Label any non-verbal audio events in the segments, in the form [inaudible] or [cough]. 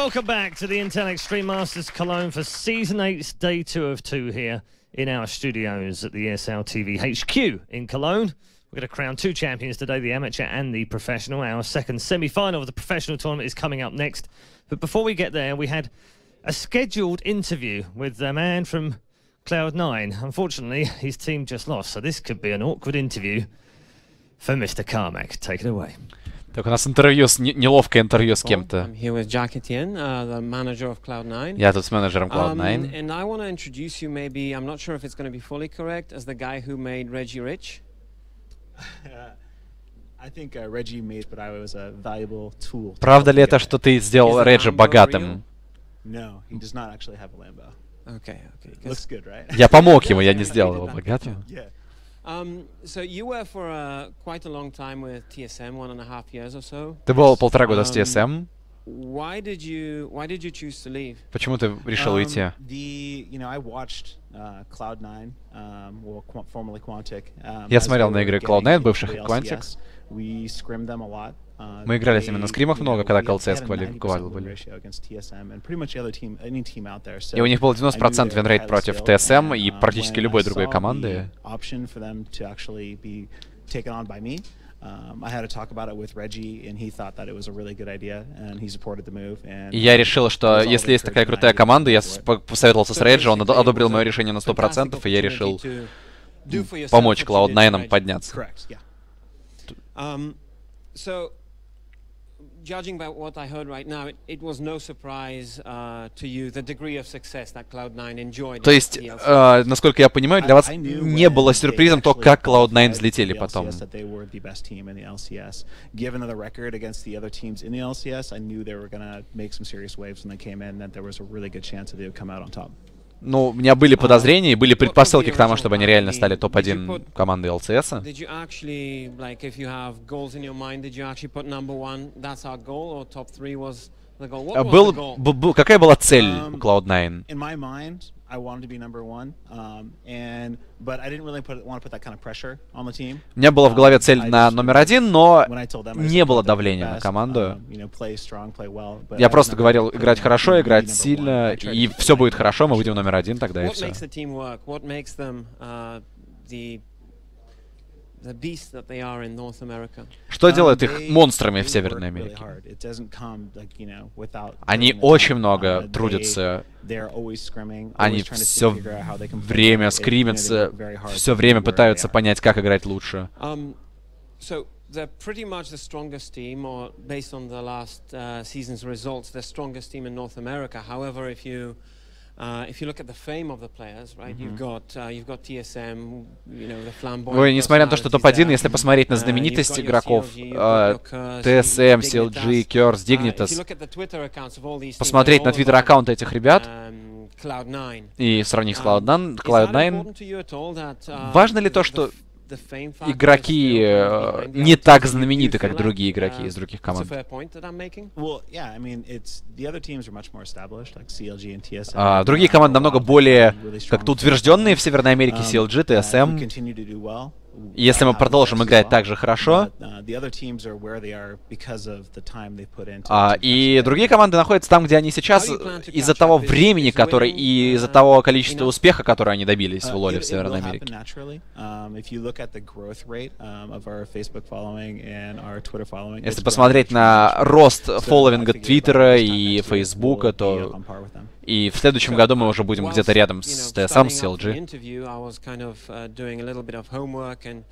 Welcome back to the Intel Extreme Masters Cologne for Season 8's Day 2 of 2 here in our studios at the ESL TV HQ in Cologne. We're going to crown two champions today, the amateur and the professional. Our second semi-final of the professional tournament is coming up next. But before we get there, we had a scheduled interview with a man from Cloud9. Unfortunately, his team just lost, so this could be an awkward interview for Mr. Carmack. Take it away. Так, у нас интервью, с, не- неловкое интервью с кем-то. I'm here with Jack Etienne, uh, the manager of Cloud9. Я тут с менеджером Um, Cloud9. and I want to introduce you, maybe, I'm not sure if it's going to be fully correct, as the guy who made Reggie Rich. I think uh, Reggie made, but I was a valuable tool. to Правда ли это, что ты сделал Реджи богатым? No, he does not actually have a Lambo. Okay, okay. 'cause- Looks good, right? Я помог ему, я не сделал его богатым. yeah. Um, so you were for uh, quite a long time with TSM, one and a half years or so. Ты был полтора года с Um, TSM. Why did you Why did you choose to leave? Почему ты решил Um, уйти? The you know I watched uh, Cloud9, um, well, qu- formerly Quantic. Um, Я as смотрел they на were игры getting Cloud9, into бывших the Quantic. LCS. We scrimmed them a lot. Uh, Мы играли с ними на скримах много, когда we had- LCS had a квали- 90% квали win были. ratio against TSM and pretty much other team, any team out there. So И у них был I knew 90% they were винрейт против and, и uh, практически любой другой команды. Um, И я решил, что если есть такая крутая команда, я посоветовался с Реджи, он одобрил мое решение на fantastic 100%, и я решил помочь what you did to Cloud9 Reggie. подняться. judging by what I heard right now, it, it was no surprise uh, to you the degree of success that Cloud9 enjoyed. То in есть, the LCS. э, насколько я понимаю, для I- вас I knew не when было they сюрпризом то, actually как Cloud9 qualified взлетели for the потом. LCS, that they were the best team in the LCS. Given the record against the other teams in the LCS, I knew they were going to make some serious waves when they came in. That there was a really good chance that they would come out on top. Ну, у меня были подозрения и были предпосылки к тому, чтобы они реально стали you топ-1 put- командой ЛЦС. А Был, the goal? б- б- какая была цель у Um, Cloud9? I wanted to be number one, um, and but I didn't really put want to put that kind of pressure on the team. У меня была в голове цель Um, на just- номер один, но не было давления на команду. um, you know, play strong, play well, but Я просто говорил играть хорошо, играть сильно, и все будет хорошо, мы выйдем номер один, тогда и все. uh, the beast that they are in North America? Что Um, делает их монстрами в Северной Америке? Они очень много Uh, трудятся, они все время скримятся, все время пытаются понять, как играть лучше. Um, they're pretty much the strongest team, or based on the last uh, season's results, the strongest team in North America. However, if you uh, uh. Вы, несмотря на то, что personalities топ-1, there. если посмотреть на Uh, знаменитость игроков, э, TSM. CLG, Curse, Uh, Dignitas, посмотреть на твиттер-аккаунты этих ребят um, Cloud9. и сравнить с Um, Cloud9, is that Cloud9 important to you at all, that, uh, Важно ли то, что игроки э, не так знамениты, как другие игроки uh, из других команд? А, другие uh, команды намного более как-то утвержденные в Северной Америке, Um, CLG, uh, TSM. Если мы продолжим играть так же хорошо, uh, А, и другие команды находятся там, где они сейчас, из-за того времени, который, и из-за uh, того количества успеха, который они добились в Uh, Лоле в Северной Америке. Um, um, Если посмотреть на рост фолловинга Твиттера и Фейсбука, то и в следующем году мы уже будем где-то рядом с TSM, с up uh, and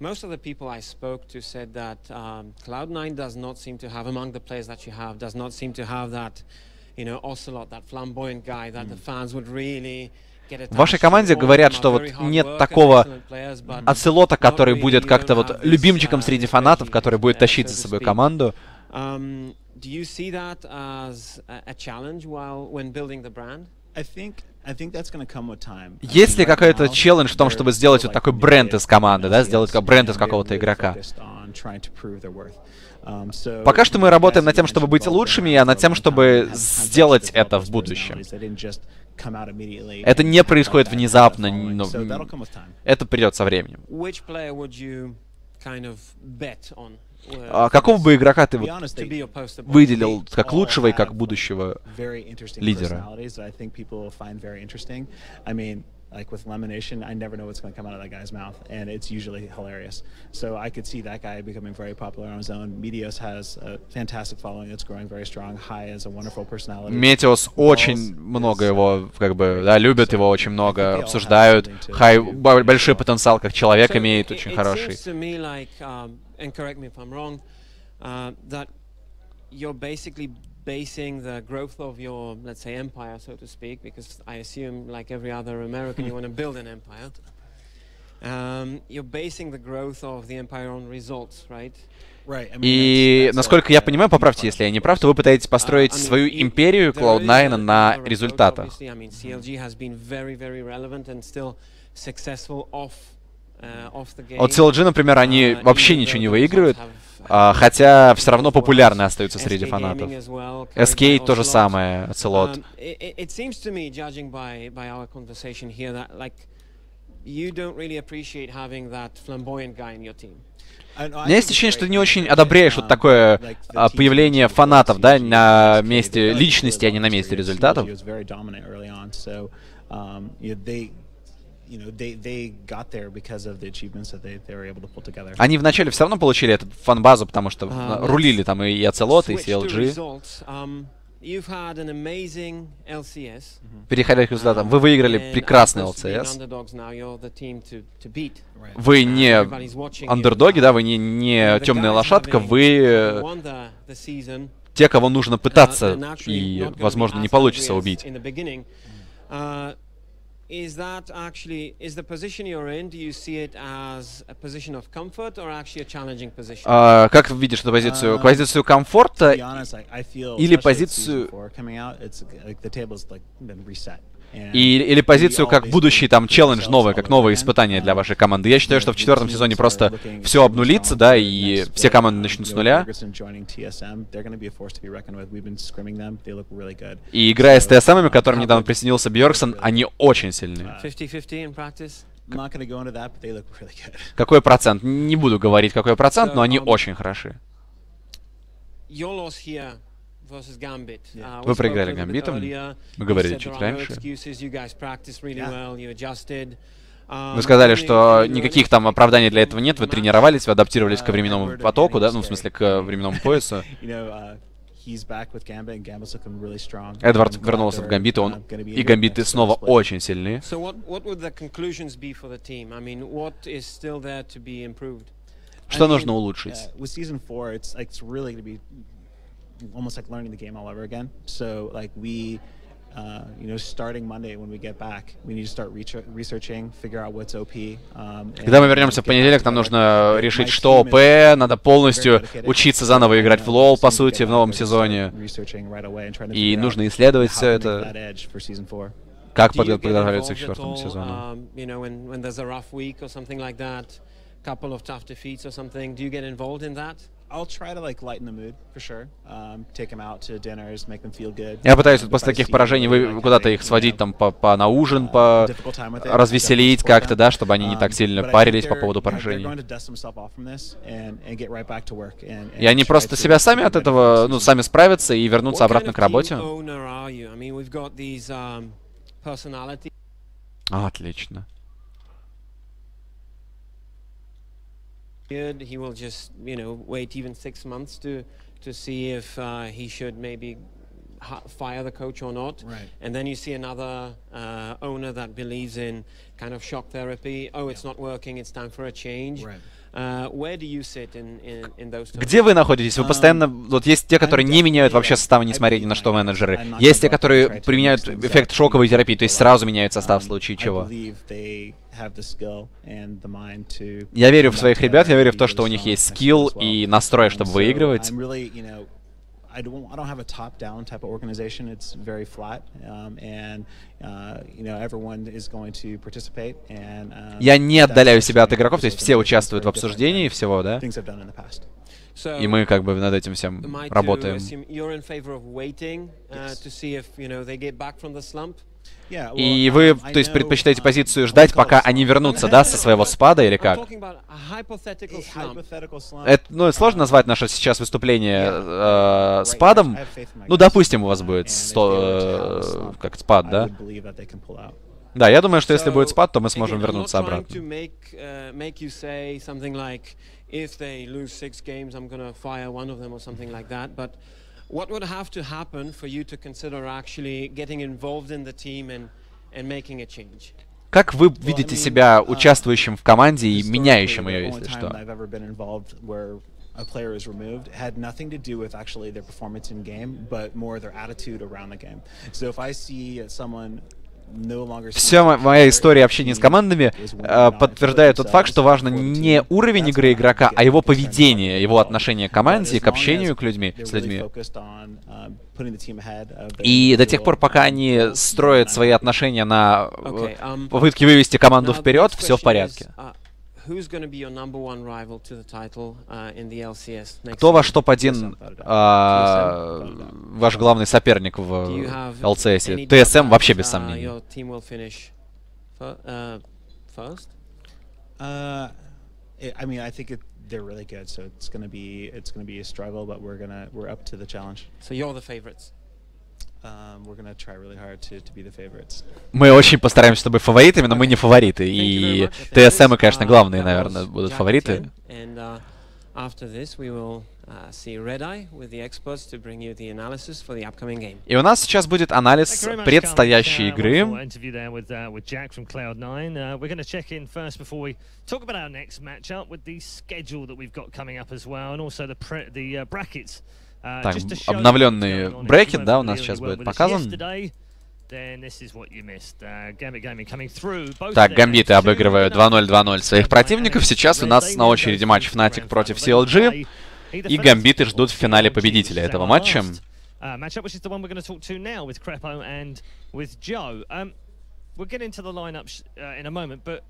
most of the people I spoke to said that um, Cloud9 does not seem to have, among the players that you have, does not seem to have that, you know, Ocelot, that flamboyant guy that the fans would really В вашей команде говорят, что вот нет такого not который будет как-то вот любимчиком uh, среди фанатов, который будет uh, тащить за собой команду. Um, do you see that as a challenge while when building the brand? I think I think that's going to come with time. I Есть ли какой-то челлендж в том, чтобы сделать вот такой бренд из команды, да, сделать как бренд из какого-то игрока? Um, Пока что мы работаем над тем, чтобы быть лучшими, а над тем, чтобы сделать это в будущем. Это не происходит внезапно, но, это придет со временем. Uh, А какого бы игрока ты вот выделил как лучшего и как будущего? лидера. like with Lemonation, I never know what's going to come out of that guy's mouth, and it's usually hilarious. So I could see that guy becoming very popular on his own. Medios has a fantastic following that's growing very strong. High has a wonderful personality. Метеос очень много его, как бы, да, любят его очень много, обсуждают. Хай бо- большой потенциал как человек имеет очень хороший. Seems to me like, um, and correct me if I'm wrong, uh, that you're basically basing the growth of your, let's say, empire, so to speak, because I assume, like every other American, you want to build an empire. Um, you're basing the growth of the empire on results, right? Right. I mean, И, that's- that's насколько a- я a понимаю, key поправьте, part если я of не it. прав, то вы пытаетесь Uh, построить I mean, свою y- империю there is Cloud9 a- на another approach, результатах. Mean, CLG uh, например, они Uh, вообще ничего не выигрывают, а, хотя все равно популярны остаются среди фанатов. SK то же самое. Um, I У меня есть ощущение, что ты не очень одобряешь вот um, такое а, появление фанатов, да, на месте личности, а не на месте результатов. Они вначале все равно получили эту фан-базу, потому что А, а, рулили там и Оцелот, и CLG. results. Um, you've had an amazing LCS. Переходя к результатам, um, вы выиграли прекрасный as opposed to being LCS. underdogs now, you're the team to, to beat. Right. Вы Uh, не everybody's watching you. андердоги, да, вы не, не темная лошадка, вы having э, won the- the season, те, кого нужно uh, пытаться, и, возможно, не получится убить. Is that actually is the position you're in? Do you see it as a position of comfort or actually a challenging position? А, как видишь эту позицию? А, Позицию To комфорта be honest, I, I feel Или especially with позицию- и, или позицию как будущий там челлендж новый, как новое испытание для вашей команды. Я считаю, что в четвертом сезоне просто все обнулится, да, и все команды начнут с нуля. И играя с ТСМами, к которым недавно присоединился Бьорксон, они очень сильны. 50-50 in practice. Какой процент? Не буду говорить, какой процент, но они Um, очень хороши. Your loss here Uh, Вы проиграли Гамбитом. Мы говорили чуть раньше. Um, Вы сказали, что никаких там оправданий для этого нет, вы тренировались, вы адаптировались к Uh, временному потоку, да, ну, в смысле, к временному поясу. Эдвард вернулся в Гамбит, и он и Гамбиты снова очень сильны. Что нужно улучшить? Almost like learning the game all over again. So like we, uh, you know, starting Monday when we get back, we need to start researching, figure out what's OP. Um, Когда мы вернемся uh, в понедельник, нам нужно решить, что ОП, надо полностью учиться заново играть в лол, по сути, в новом сезоне. И нужно исследовать все это, как подготовиться к четвертому сезону. Um, couple of tough defeats or something, do you get involved in that? I'll try to like lighten the mood for sure. Um, take them out to dinners, make them feel good. Я пытаюсь Um, вот после таких поражений куда-то их сводить там по, по на ужин, uh, по развеселить как-то, да, чтобы они не так Um, сильно парились по поводу поражений. И они просто себя сами от этого, ну, сами справятся и вернутся обратно к работе. owner Good. He will just, you know, wait even six months to to see if uh, he should maybe fire the coach or not. Right. And then you see another uh, owner that believes in kind of shock therapy. Oh, it's not working. It's time for a change. Right. Uh? Где вы находитесь? Вы Um, постоянно... Вот есть те, которые не меняют вообще состава, I несмотря ни на что менеджеры. Есть те, которые применяют эффект шоковой терапии, то есть сразу меняют состав в Um, случае чего. Я верю в своих ребят, я верю в то, что у них есть скилл и настрой, Um, чтобы выигрывать. I don't, I don't have a top-down type of organization. It's very flat, um, and uh, you know everyone is going to participate. And um, Я не отдаляю себя от игроков, то есть все участвуют в обсуждении всего, да? Things I've done in the past. So И мы как бы над этим всем работаем. И вы, то есть, предпочитаете позицию ждать, пока они вернутся, да, со своего спада или как? Это, ну, сложно назвать наше сейчас выступление э, спадом. Ну, допустим, у вас будет 100, э, как спад, да? Да, я думаю, что если будет спад, то мы сможем вернуться обратно. if they lose six games, I'm going to fire one of them or something like that. But what would have to happen for you to consider actually getting involved in the team and, and making a change? Как вы видите себя участвующим в команде и меняющим ее, если что? a player is removed had nothing to do with actually their performance in game, but more their attitude around the game. So if I see someone Вся моя история общения с командами э, подтверждает тот факт, что важно не уровень игры игрока, а его поведение, его отношение к команде, к общению к людьми, с людьми. И до тех пор, пока они строят свои отношения на попытке вывести команду вперед, все в порядке. who's going to be your number one rival to the title uh, in the LCS next Кто ваш топ-1 uh, ваш главный соперник в LCS? TSM вообще без сомнений. Uh, I mean, I think it, they're really good, so it's gonna be it's gonna be a struggle, but we're gonna we're up to the challenge. So you're the favorites. Мы очень постараемся, чтобы фаворитами, но мы не фавориты. И ТСМ, и, конечно, главные, наверное, будут фавориты. И у нас сейчас будет анализ предстоящей игры. Так, обновленный брекет, да, у нас сейчас будет показан. Так, гамбиты обыгрывают 2-0-2-0 своих противников. Сейчас у нас на очереди матч Fnatic против CLG. И гамбиты ждут в финале победителя этого матча. We'll get into the lineups uh, in a moment, but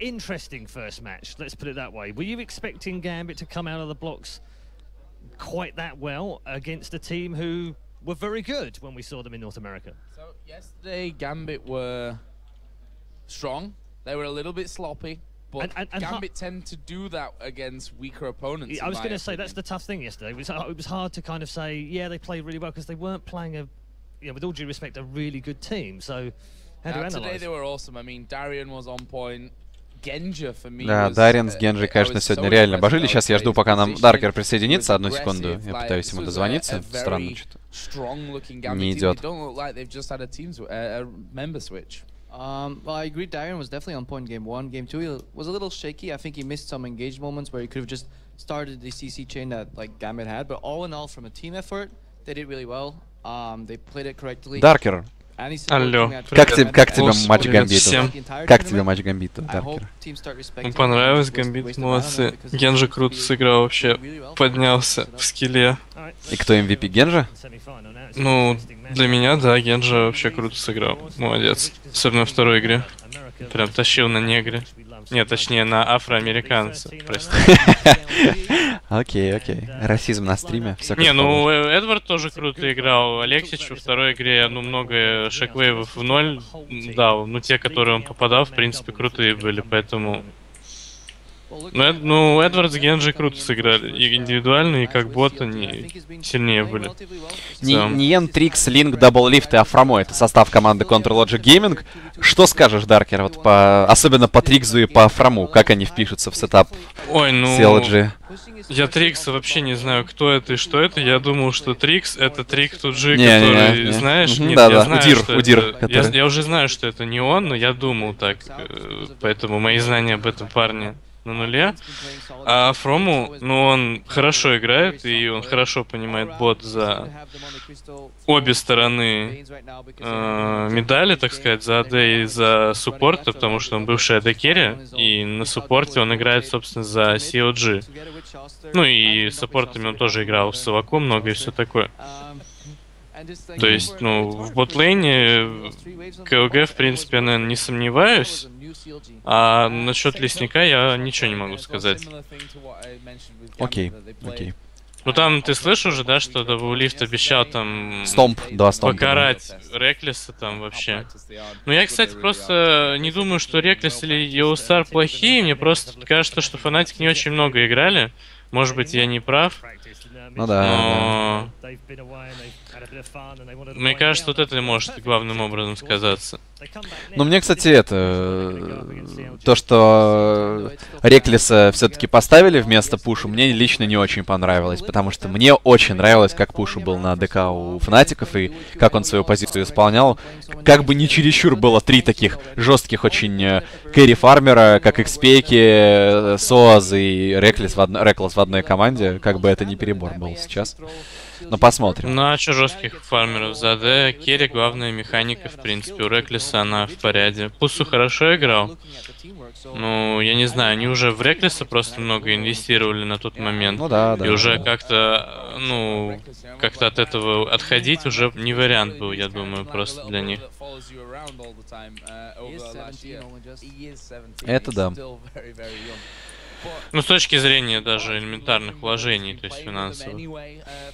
interesting first match, let's put it that way. Were you expecting Gambit to come out of the blocks quite that well against a team who were very good when we saw them in North America. So yesterday, Gambit were strong. They were a little bit sloppy, but and, and, and Gambit tend to do that against weaker opponents. I was going to say that's the tough thing yesterday. It was, it was hard to kind of say, yeah, they played really well because they weren't playing a, you know, with all due respect, a really good team. So how do you analyze? Today they were awesome. I mean, Darian was on point. Да, Дарин с Генджи, конечно, сегодня реально божили. Сейчас я жду, пока нам Даркер присоединится. Одну секунду. Я пытаюсь ему дозвониться. Странно что-то. Не идет. Um, well, I agree. Darian was definitely on point game one. Game two, he was a little shaky. I think he missed some engaged moments where he could have just started the CC chain that like Gambit had. But all in all, from a team effort, they did really well. Um, they played it correctly. Даркер, Алло. Как, тебе, как тебе матч Гамбиту? Всем. Как тебе матч Гамбиту, Даркер? Ну, понравилось Гамбит, молодцы. Генжи круто сыграл вообще, поднялся в скилле. И кто MVP, Генжа? Ну, для меня, да, Генжа вообще круто сыграл. Молодец. Особенно в второй игре. Прям тащил на негре. Нет, точнее, на афроамериканца, прости. [laughs] Окей, окей. Расизм на стриме. Все Не, ну э, Эдвард тоже круто играл. Алексич во второй игре, ну, много шеквейвов в ноль дал. Ну, те, которые он попадал, в принципе, крутые были, поэтому ну, Эд, ну, Эдвардс Генджи круто сыграли. И индивидуально, и как бот они сильнее были. Nien, TriX, Link, Doublelift и Aphromoo. Это состав команды Counter Logic Gaming. Что скажешь, Даркер, вот по, особенно по Триксу и по Афраму? Как они впишутся в setup Ой, ну... CLG? Я Трикса вообще не знаю, кто это и что это. Я думал, что TriX это Trick2G, который, не, не. знаешь, нет, да, я да. знаю, Удир, что Удир, это... который... я, я уже знаю, что это не он, но я думал так. Э, поэтому мои знания об этом парне на нуле. А Фрому, ну он хорошо играет, и он хорошо понимает бот за обе стороны э, медали, так сказать, за АД и за суппорта, потому что он бывший АД керри, и на суппорте он играет, собственно, за COG. Ну и саппортами он тоже играл в Саваку много и все такое. То есть, ну, в ботлейне КЛГ, в принципе, я, наверное, не сомневаюсь. А насчет лесника я ничего не могу сказать. Окей, окей. Ну там ты слышал уже, да, что Doublelift обещал там... Stomp, да, stomp. Покарать Реклиса там вообще. Ну я, кстати, просто не думаю, что Реклис или YellowStar плохие, мне просто кажется, что Fnatic не очень много играли. Может быть, я не прав. Ну да. Но... Мне кажется, вот это может главным образом сказаться. Ну, мне, кстати, это... То, что Реклиса все-таки поставили вместо Пушу, мне лично не очень понравилось, потому что мне очень нравилось, как Пушу был на ДК у Фнатиков, и как он свою позицию исполнял. Как бы не чересчур было три таких жестких очень э, кэрри фармера, как Экспейки, Соаз и Реклис в, од... Реклас в одной команде, как бы это не перебор был сейчас. Но посмотрим. Ну а что жестких фармеров за Д? Керри главная механика, в принципе. У Реклиса она в порядке. Пусу хорошо играл. Ну, я не знаю, они уже в Реклиса просто много инвестировали на тот момент. Ну да, да. И уже как-то, ну, как-то от этого отходить уже не вариант был, я думаю, просто для них. Это да. Ну, с точки зрения даже элементарных вложений, то есть финансовых.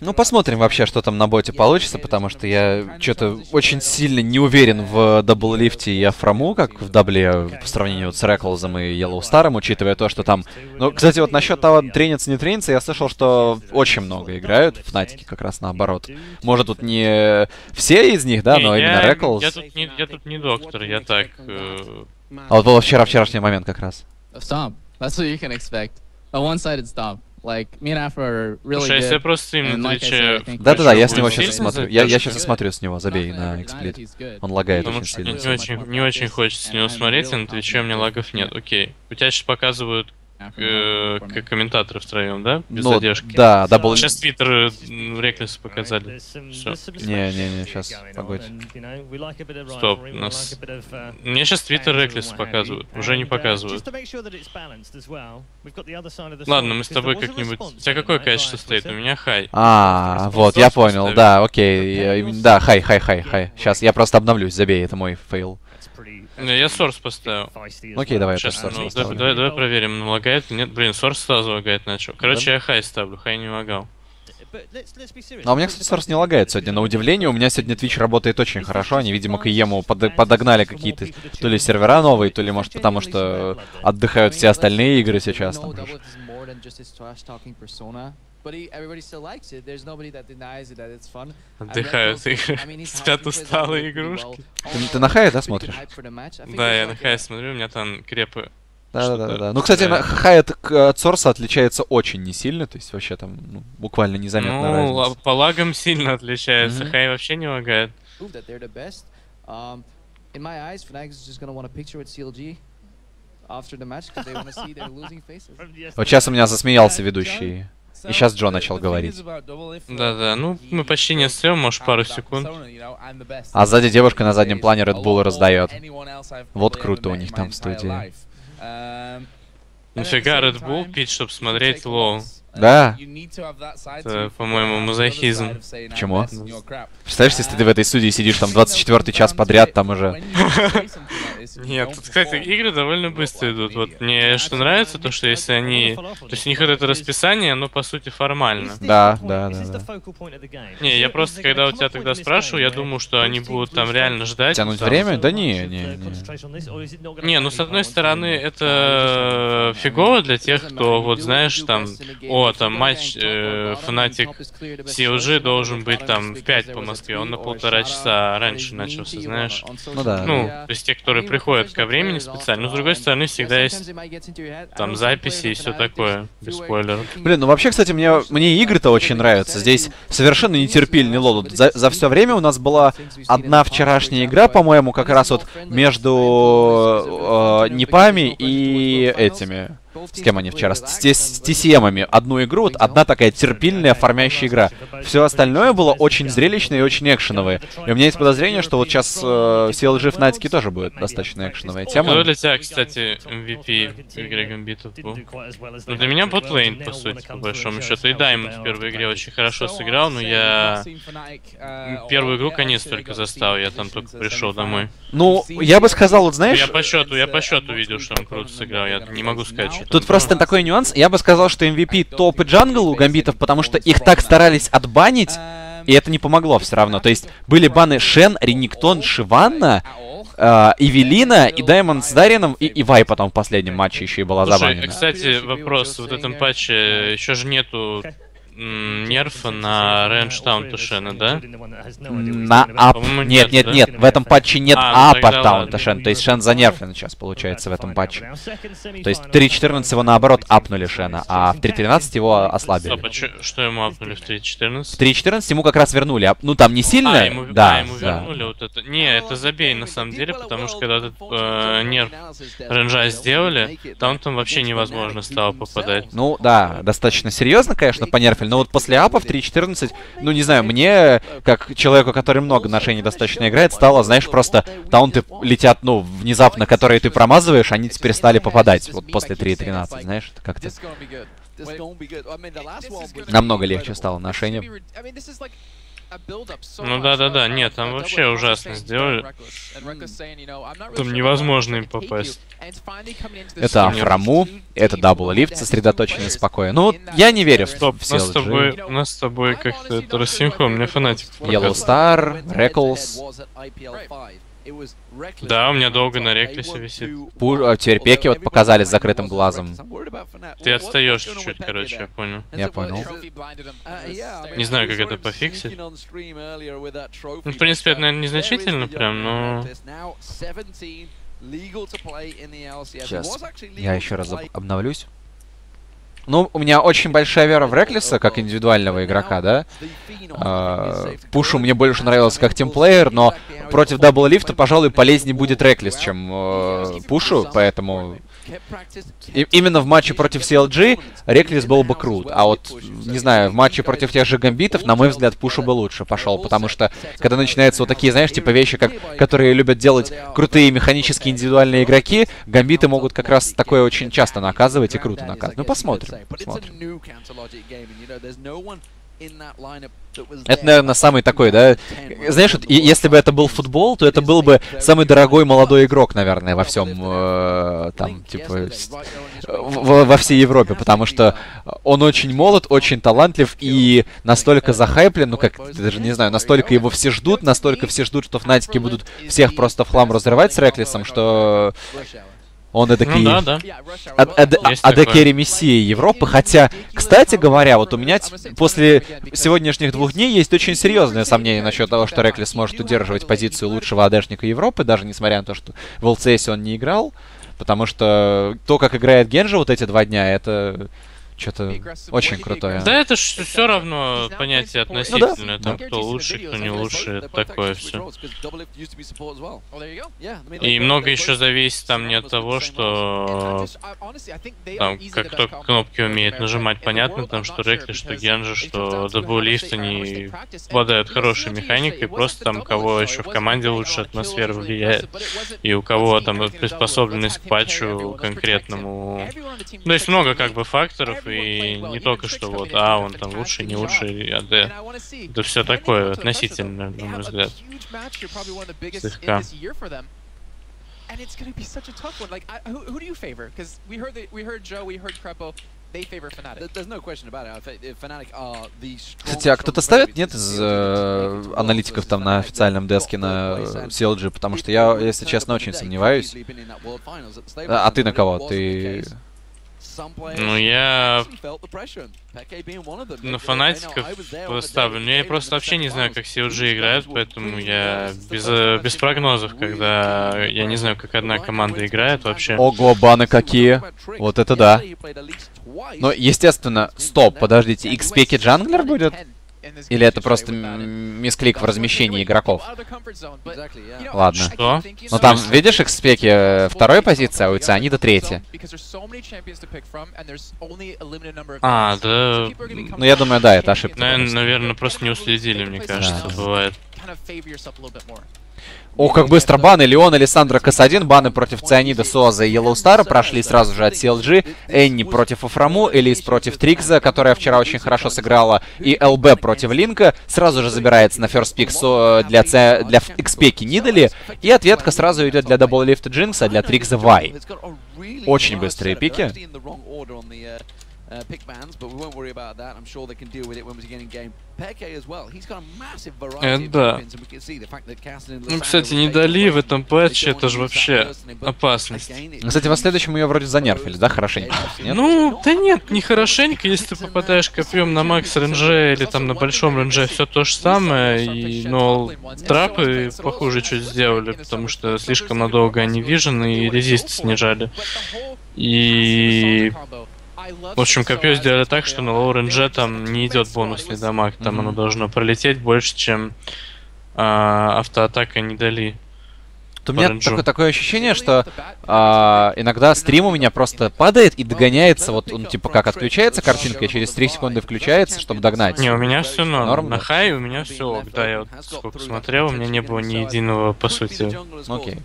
Ну, посмотрим вообще, что там на боте получится, потому что я что-то очень сильно не уверен в дабллифте и Афраму, как в дабле по сравнению с Реклзом и Йеллоустаром, учитывая то, что там... Ну, кстати, вот насчет того, трениться, не трениться, я слышал, что очень много играют, Фнатики как раз наоборот. Может, тут не все из них, да, Не, но я, именно Rekkles... Я тут, не, я тут не доктор, я так... э, А вот был вчера вчерашний момент как раз. Stomp. That's what you can expect. A one-sided stomp. Like me and Afro are really Слушай, если я good. просто стрим and на Твиче Да-да-да, я с него сейчас смотрю. Я, я сейчас смотрю с него, забей на XSplit. good. Он лагает Потому очень сильно. не очень, не очень хочется с него смотреть, а на Твиче у меня лагов нет. Окей. У тебя сейчас показывают э, как комментаторы втроем, да? Без Ну, задержки. да, double... Сейчас Твиттер э, м, Реклиса показали. Не-не-не, щас, погодь. Стоп, нас- Мне сейчас Твиттер Реклиса показывают, уже не показывают. Ладно, мы с тобой как-нибудь... У тебя какое качество стоит? У меня хай. А, вот, я понял, да, окей. Да, хай, хай, хай, хай. Сейчас я просто обновлюсь, забей, это мой fail. Не, Я сорс поставил. Окей, давай Сейчас, ну, поставлю. давай, давай проверим, ну, лагает или нет. Блин, сорс сразу лагает начал. Короче, я хай ставлю, хай не лагал. Ну, а у меня, кстати, Source не лагает сегодня. На удивление, у меня сегодня Twitch работает очень хорошо. Они, видимо, к Иему под- подогнали какие-то то ли сервера новые, то ли, может, потому что отдыхают все остальные игры сейчас. там. Отдыхают игры. Спят усталые игрушки. Ты, ты на хае, да, смотришь? Да, я на хай смотрю, у меня там крепы. Да-да-да. Что-то- Ну, кстати, да. на- хай от, Source отличается очень не сильно, то есть вообще там ну, буквально незаметна Ну, разница. ла- по лагам сильно отличается. Мгм. Хай вообще не лагает. Um, in my eyes, Fnatic is just gonna want a picture with CLG after the match because they want to see their [laughs] losing faces. Вот сейчас у меня засмеялся ведущий. И сейчас Джо начал говорить. Да-да, ну, мы почти не отстаем, может, пару секунд. А сзади девушка на заднем плане Red Bull раздает. Вот круто у них там в студии. Нафига Red Bull пить, чтобы смотреть LoL? Да. Это, по-моему, мазохизм. Почему? Представляешь, если ты в этой студии сидишь там 24 час подряд, там уже... [laughs] Нет, тут, кстати, игры довольно быстро идут. Вот мне что нравится, то что если они... То есть у них вот это расписание, оно по сути формально. Да, да, да, да. Не, я просто, когда у тебя тогда спрашиваю, я думал, что они будут там реально ждать. Тянуть время? Да не, не, не. Не, ну с одной стороны, это фигово для тех, кто, вот знаешь, там, о, там матч э, Фнатик CLG должен быть там в 5 по Москве, он на полтора часа раньше начался, знаешь. Ну да. Ну, то есть те, которые приходят ко времени специально. Но с другой стороны, всегда есть там записи и все такое, без спойлеров. Блин, ну вообще, кстати, мне, мне игры-то очень нравятся. Здесь совершенно нетерпильный лот. За, за все время у нас была одна вчерашняя игра, по-моему, как раз вот между э, Непами и этими. С кем они вчера? С, с, с TCM-ами. Одну игру, вот одна такая терпильная, формящая игра. Все остальное было очень зрелищное и очень экшеновое. И у меня есть подозрение, что вот сейчас э, CLG Fnatic тоже будет достаточно экшеновая Кто тема. для тебя, кстати, MVP в игре Гамбитов был? Ну, для меня ботлейн, по сути, по большому счету. И Даймонд в первой игре очень хорошо сыграл, но я первую игру конец только застал, я там только пришел домой. Ну, я бы сказал, вот знаешь... Я по счету, я по счету видел, что он круто сыграл, я не могу сказать, что Тут просто такой нюанс. Я бы сказал, что MVP топ и джангл у гамбитов, потому что их так старались отбанить, и это не помогло все равно. То есть были баны Шен, Рениктон, Шиванна, э, Эвелина и Даймонд с Дарином, и, и Вай потом в последнем матче еще и была Слушай, забанена. кстати, вопрос. Вот в этом патче еще же нету м, нерфа на range taunt у Шена, да? На ап... Нет, нет, нет, в этом патче нет А, апа. Шен, то есть Шен занерфлен сейчас получается в этом патче. То есть в 3.14 его наоборот апнули Шена, а в 3.13 его ослабили. Стоп, а чё- что ему апнули в 3.14? В 3.14 ему как раз вернули, ап- ну там не сильно, А, ему, да, а, ему да. вернули вот это. Не, это забей на самом деле, потому что когда этот э, нерв ренжа сделали, там там вообще невозможно стало попадать. Ну да, достаточно серьезно, конечно, понерфили, но вот после апа в 3.14, ну не знаю, мне, как человеку, который много на Шене достаточно играет, стало, знаешь, просто таунты летят, ну, внезапно, которые ты промазываешь, они теперь стали попадать, вот после 3.13, знаешь, это как-то... Намного легче стало на Шене. Ну да-да-да, нет, там вообще ужасно сделали. Там невозможно им попасть. Это Афраму, это Doublelift, сосредоточенный спокойно. Ну, я не верю в, Стоп, в у нас с CLG. тобой, у нас с тобой как-то это рассинхрон, мне Fnatic YellowStar, Rekkles, Да, у меня долго на реклисе висит. Пу- а теперь Peke вот показали с закрытым глазом. Ты отстаешь чуть-чуть, короче, я понял. Я понял. Не знаю, как это пофиксить. Ну, в принципе, это, наверное, незначительно прям, но... Сейчас я еще раз об- обновлюсь. Ну, у меня очень большая вера в Реклиса, как индивидуального игрока, да? А, Пушу мне больше нравился как team player, но против Doublelift'а, пожалуй, полезнее будет Реклис, чем э, Пушу, поэтому именно в матче против CLG Реклис был бы крут, а вот, не знаю, в матче против тех же Гамбитов, на мой взгляд, Пушу бы лучше пошел, потому что, когда начинаются вот такие, знаешь, типа вещи, как, которые любят делать крутые механические индивидуальные игроки, Гамбиты могут как раз такое очень часто наказывать и круто наказывать. Ну, посмотрим, посмотрим. Это, наверное, самый такой, да? Знаешь, вот, если бы это был футбол, то это был бы самый дорогой молодой игрок, наверное, во всем, э, там, типа, с- в- во всей Европе, потому что он очень молод, очень талантлив и настолько захайплен, ну как, даже не знаю, настолько его все ждут, настолько все ждут, что Фнатики будут всех просто в хлам разрывать с Реклисом, что он эдакий... Ну да, да. Адекери Мессии Европы, хотя, кстати говоря, вот у меня после сегодняшних двух дней есть очень серьезное сомнение насчет того, что Реклис сможет удерживать позицию лучшего АДшника Европы, даже несмотря на то, что в LCS он не играл, потому что то, как играет Genja вот эти два дня, это что-то очень крутое. Да это ж все равно понятие Ну относительное, да, там кто лучше, кто не лучше, это такое все. И много еще зависит там не от того, что там как кто кнопки умеет нажимать, понятно, там что Rekkles, что Genja, что Doublelift, они обладают хорошей механикой, просто там кого еще в команде лучше атмосфера влияет, и у кого там приспособленность к патчу конкретному. Ну, есть много как бы факторов, и не только что вот, а, он там лучше, не лучше, АД. Это все такое относительно, на мой взгляд. Слегка. And it's going to be such a tough one. Like, I, who, who do you favor? Because we heard that we heard Joe, we heard Crepo. They favor Fnatic. There's no question about it. Think Fnatic are the Кстати, а кто-то ставит, нет, из э, аналитиков там на официальном деске на э, CLG? Потому что я, если честно, очень сомневаюсь. А, а ты на кого? Ты... Ну, я на фанатиков ставлю. Ну, я просто вообще не знаю, как CLG играют, поэтому я без, без прогнозов, когда я не знаю, как одна команда играет вообще. Ого, баны какие! Вот это да. Но, естественно, стоп, подождите, XP джанглер будет? Или это просто мисклик в размещении игроков? Ладно. Что? Ну там, видишь, XP второй позиции, а у Цианида третья. А, да. Ну, я думаю, да, это ошибка. Наверное, просто не уследили, мне кажется, бывает. Ох, как быстро баны. Леон, Александра, Кас-1. Баны против Цианида, Суаза и Йеллоустара прошли сразу же от CLG. Энни против Афраму, Элис против Трикза, которая вчера очень хорошо сыграла. И ЛБ против Линка. Сразу же забирается на first pick для, Ц- для Экспеки Нидали. И ответка сразу идет для Double Lift Джинкса, для Трикза Вай. Очень быстрые пики. Uh, pick bans, but we won't worry about that. I'm sure they can deal with it when we get in game. Peke as well. He's got a massive variety of да. champions, and we can see the fact that Cassidy and Ну, кстати, не дали в этом патче, это же вообще опасность. Кстати, в последующем ее вроде занерфили, да, хорошенько? Нет? Ну, да нет, не хорошенько, если ты попадаешь копьем на макс ренже или там на большом ренже, все то же самое, и, но трапы похуже что сделали, потому что слишком надолго они vision и resist снижали. И... В общем, копье сделали так, что на low range е там не идет бонусный дамаг, там Мгм. оно должно пролететь больше, чем а, автоатака не дали. У меня такое, такое ощущение, что а, иногда стрим у меня просто падает и догоняется, вот он типа как отключается картинка и через 3 секунды включается, чтобы догнать. Не, у меня все норм. Норм, На хай у меня все ок. Да, я вот сколько смотрел, у меня не было ни единого, по сути. Окей.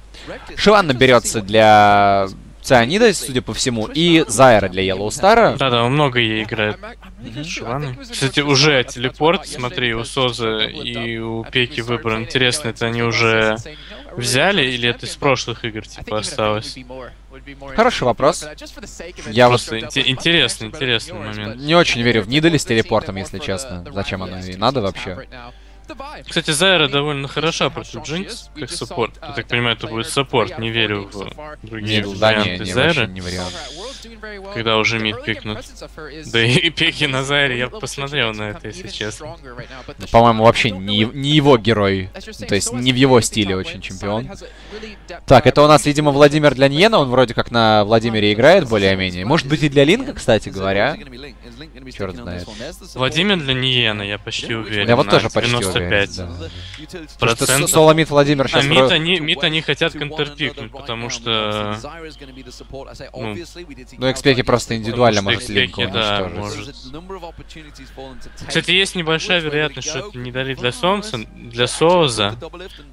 Шиванна берется для Цианида, судя по всему, и Зайра для Йеллоустара. Да-да, он много ей играет. Шиваны. Кстати, уже телепорт, смотри, у Соза и у Пеки выбор. Интересно, это они уже взяли или это из прошлых игр, типа, осталось? Хороший вопрос. Я вот Просто инте- интересный, интересный момент. не очень верю в Нидали с телепортом, если честно. Зачем оно и надо вообще? Кстати, Зайра довольно хороша против Джинкс, как саппорт. Я так понимаю, это будет саппорт, не верю в другие не, варианты да, не, Зайры. Не. Когда уже мид пикнут. Да и [laughs] пики на Зайре, я посмотрел на это, если честно. Ну, По-моему, вообще не, не его герой. То есть не в его стиле очень чемпион. Так, это у нас, видимо, Владимир для Ньена. Он вроде как на Владимире играет более-менее. Может быть и для Линка, кстати говоря. Черт знает. Владимир для Ниена, я почти уверен. Я вот тоже почти уверен. 105. Да, Соломит Владимир сейчас... А мид, они, мид они хотят контрпикнуть, потому что... Ну, ну экспеки просто индивидуально может линку да, может. Кстати, есть небольшая вероятность, что это не дали для Солнца, для Соуза,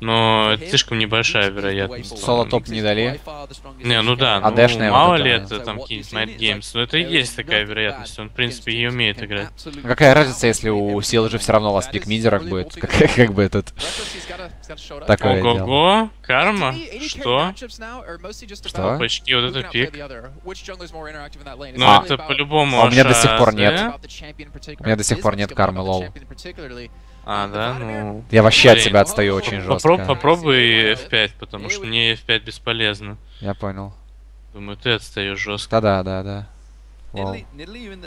но это слишком небольшая вероятность. Соло топ не дали? Не, ну да, а ну, мало вот ли это, там какие-нибудь Night Games, но ну, это и есть такая вероятность, он в принципе и умеет играть. Ну, какая разница, если у Силы же все равно у вас пик мидерах будет? [laughs] Как, как бы этот... Такое. Ого-го, карма, что? Что? Почти вот это пик. Ну А. это по-любому А у меня до сих пор нет. У меня до сих пор нет кармы, lol. А, да, ну... Я вообще от Блин. тебя отстаю очень Попроб- жестко. попробуй F5, потому что мне F5 бесполезно. Я понял. Думаю, ты отстаешь жестко. Да-да, Lol.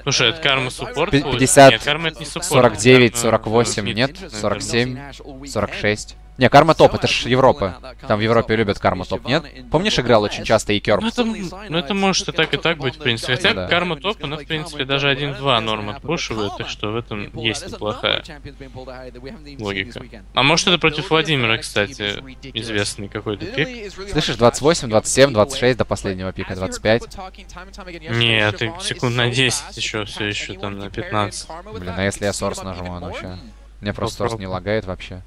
Слушай, это карма суппорт? Пи- будет? 50, Нет, карма это не суппорт. 49, карма, 48, мид, нет? наверное. 47, 46. Не, карма топ, это ж Европа. Там в Европе любят карма топ, нет? Помнишь, играл очень часто и Ну Керп? это, ну это может и так и так быть, в принципе. Хотя Да. карма топ, она в принципе даже 1-2 норм отпушивает, так что в этом есть неплохая логика. А может это против Владимира, кстати, известный какой-то пик? Слышишь, 28, 27, 26 до последнего пика, 25. Нет, ты секунд на 10 еще, все еще там на 15. Блин, а если я сорс нажму, оно вообще... Мне просто сорс не лагает вообще.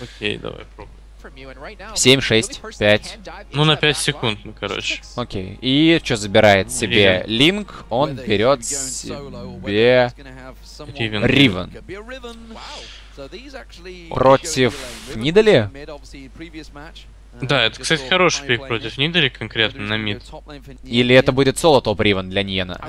Окей, давай пробуем. 7, 6, 5. Ну на 5 секунд, ну короче. Окей. И что забирает себе Линк? Он берет себе... Ривен. Ривен. Против Нидали? Да, это, кстати, хороший пик против Нидери конкретно на мид. Или это будет соло топ Ривен для Ниена?